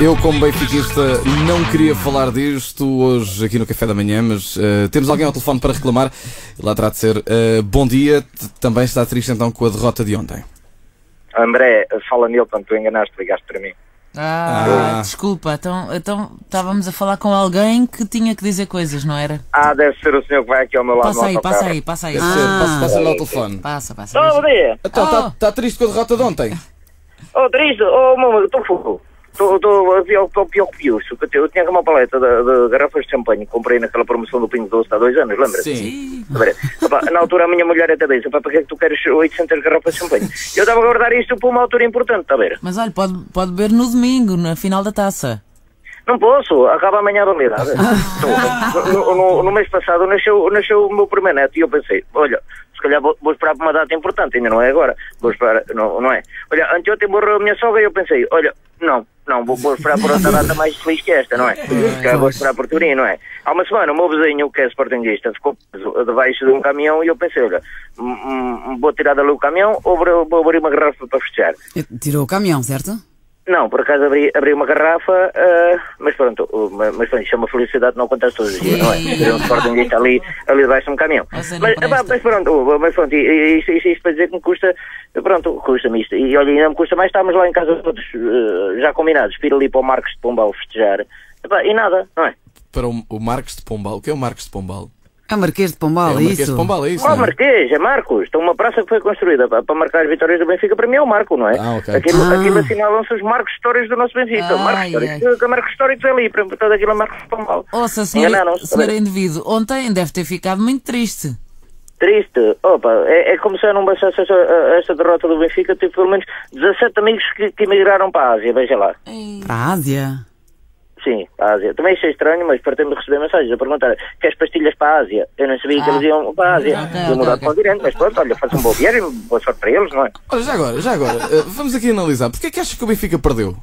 Eu, como benfiquista, não queria falar disto hoje aqui no Café da Manhã, mas uh, temos alguém ao telefone para reclamar. Lá terá de ser. Uh, bom dia. Também está triste então com a derrota de ontem. André, fala Nilton, tu enganaste, ligaste para mim. Ah, ah, desculpa, então, então estávamos a falar com alguém que tinha que dizer coisas, não era? Ah, deve ser o senhor que vai aqui ao meu lado. Passa aí, passa aí, passa aí. Ser, passa, passa ao telefone. Passa, passa. Oh, bom dia. Então, está Oh. tá triste com a derrota de ontem? Oh, triste, oh, meu amigo, estou fogo. Estou pior pior que pior. Eu tinha uma paleta de, de garrafas de champanhe que comprei naquela promoção do Pingo Doce há dois anos, lembra? Sim. Na altura a minha mulher até disse, para que é que tu queres 800 garrafas de champanhe? Eu estava a guardar isto para uma altura importante, está a ver? Mas olha, pode, pode beber no domingo, na final da taça. Não posso, acaba amanhã a validade. no, no, no mês passado nasceu, nasceu o meu primeiro neto e eu pensei, olha, se calhar vou, vou esperar para uma data importante, ainda não é agora. Vou esperar, não, não é? Olha, anteontem morreu a minha sogra e eu pensei, olha, não, não, vou, vou esperar por outra data mais feliz que esta, não é? Calhar vou esperar por Turim, não é? Há uma semana o meu vizinho, que é sportinguista, ficou debaixo de um caminhão e eu pensei, olha, hum, hum, vou tirar dali o caminhão ou vou abrir uma garrafa para festejar? Tirou o caminhão, certo? Não, por acaso abri, abri uma garrafa, ah, mas pronto, uh, mas, mas pronto, isso é uma felicidade não acontece todos os dias, não é? Ter um sportinguista ali, ali debaixo de um caminhão. Mas, ah, mas pronto, uh, mas pronto, isto, isto, isto para dizer que me custa, pronto, custa-me isto. E olha, ainda me custa mais, estamos lá em casa todos uh, já combinados, ir ali para o Marcos de Pombal festejar. E nada, não é? Para o, o Marcos de Pombal. O que é o Marcos de Pombal? É o Marquês de é Pombal, o é Marquês isso? de Pombal, é isso? Qual não é? Marquês? É Marcos. Então uma praça que foi construída para, para marcar as vitórias do Benfica, para mim é o Marco, não é? Ah, ok. Aquilo, Ah. aquilo assinalam-se os marcos históricos do nosso Benfica. Ai, marcos históricos, que marcos históricos é ali, para todo aquilo é Marcos de Pombal. Ouça, senhor, Enganaram-se. senhor indivíduo, ontem deve ter ficado muito triste. Triste. Opa, é, é como se eu não bastasse esta, esta derrota do Benfica, tive pelo menos 17 amigos que, que emigraram para a Ásia, veja lá. Para a Ásia. Sim, para a Ásia. Também achei estranho, mas de receber mensagens a perguntar queres pastilhas para a Ásia? Eu não sabia que Ah. eles iam para a Ásia. Ok, Iam ok, mudar ok. de continente, mas pronto, olha, façam um bom viagem, boa sorte para eles, não é? Olha, já agora, já agora, eh, vamos aqui analisar. Porquê é que achas que o Benfica perdeu?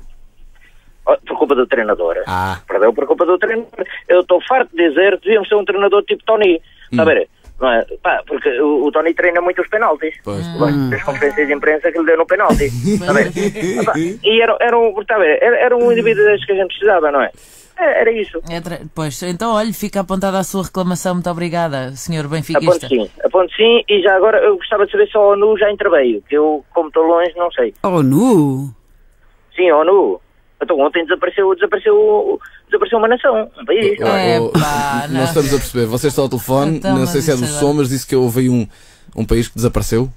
Oh, Por culpa do treinador. Ah. Perdeu por culpa do treinador. Eu estou farto de dizer que devíamos ser um treinador tipo Tony. Está a ver? Não é? Pá, porque o, o Tony treina muito os penaltis. Pois. Gosto das conferências de imprensa que lhe deu no penalti. A E era, era, um, está a ver? Era, era um indivíduo que a gente precisava, não é? É, Era isso. É tra- Pois, então olha, fica apontada a sua reclamação. Muito obrigada, senhor benfiquista. sim. Aponte sim. E já agora eu gostava de saber se a ONU já interveio. Que eu, como estou longe, não sei. Oh, nu! Sim, a ONU. Então ontem desapareceu, desapareceu, desapareceu uma nação, um país. não é? É, Oh, pá, não. estamos a perceber. Você está ao telefone, Então, não sei se é do isso som, mas disse que houve aí um, um país que desapareceu.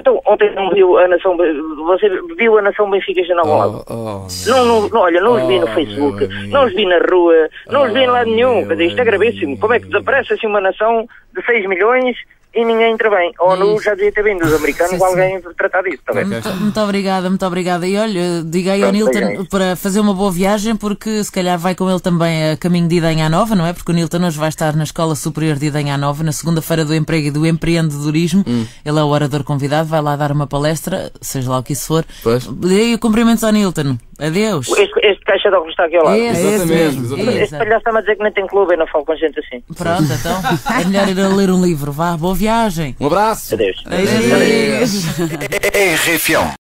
Então, ontem não viu a nação. Você viu a nação Benfica lado? Oh, oh, Não, não, não, olha, não os vi no Oh, Facebook, não os vi na rua, não os vi em lado Oh, nenhum. isto é gravíssimo. Como é que desaparece assim uma nação de 6 milhões e ninguém intervém? A ONU já devia ter vindo, os americanos, Sim, sim. alguém tratar disso, está bem? Muito, muito obrigada, muito obrigada. E olha, diga aí ao Nilton para fazer uma boa viagem, porque se calhar vai com ele também a caminho de Idanha Nova, não é? Porque o Nilton hoje vai estar na Escola Superior de Idanha Nova, na segunda-feira do emprego e do empreendedorismo. Hum. Ele é o orador convidado, vai lá dar uma palestra, seja lá o que isso for. Pois. Dê cumprimentos ao Nilton. Adeus. Este, este caixa de óculos está aqui ao lado. Esse, Exatamente, exatamente. Este palhaço está-me a dizer que nem tem clube, eu não falo com gente assim. Pronto, então é melhor ir a ler um livro. Vá, boa viagem. Um abraço. Adeus. Adeus. RFM